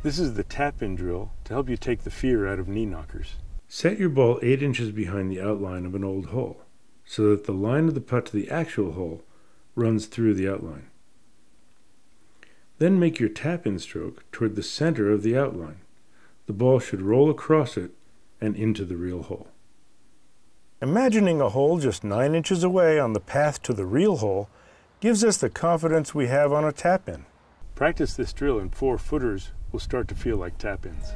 This is the tap-in drill to help you take the fear out of knee knockers. Set your ball 8 inches behind the outline of an old hole, so that the line of the putt to the actual hole runs through the outline. Then make your tap-in stroke toward the center of the outline. The ball should roll across it and into the real hole. Imagining a hole just 9 inches away on the path to the real hole gives us the confidence we have on a tap-in. Practice this drill and four footers will start to feel like tap-ins.